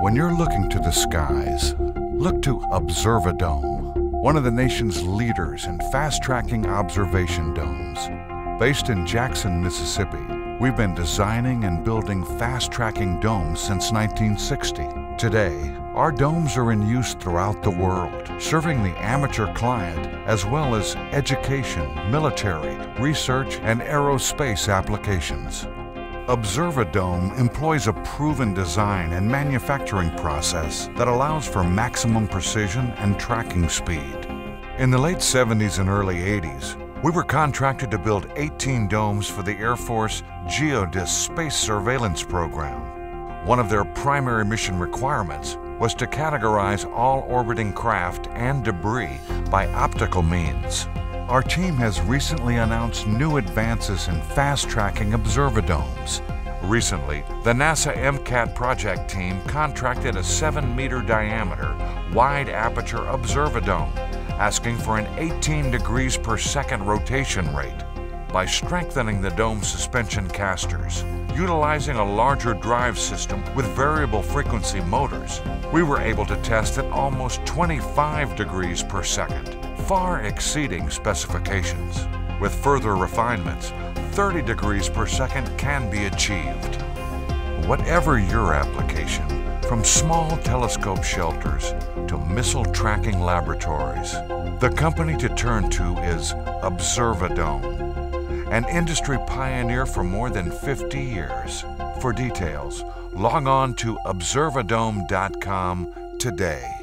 When you're looking to the skies, look to Observadome, one of the nation's leaders in fast-tracking observation domes. Based in Jackson, Mississippi, we've been designing and building fast-tracking domes since 1960. Today, our domes are in use throughout the world, serving the amateur client as well as education, military, research, and aerospace applications. Observadome employs a proven design and manufacturing process that allows for maximum precision and tracking speed. In the late 70s and early 80s, we were contracted to build 18 domes for the Air Force GEODSS Space Surveillance Program. One of their primary mission requirements was to categorize all orbiting craft and debris by optical means. Our team has recently announced new advances in fast-tracking observadomes. Recently, the NASA MCAT project team contracted a 7-meter diameter, wide aperture observadome, asking for an 18 degrees per second rotation rate. By strengthening the dome suspension casters, utilizing a larger drive system with variable frequency motors, we were able to test at almost 25 degrees per second far exceeding specifications. With further refinements, 30 degrees per second can be achieved. Whatever your application, from small telescope shelters to missile tracking laboratories, the company to turn to is Observadome, an industry pioneer for more than 50 years. For details, log on to observadome.com today.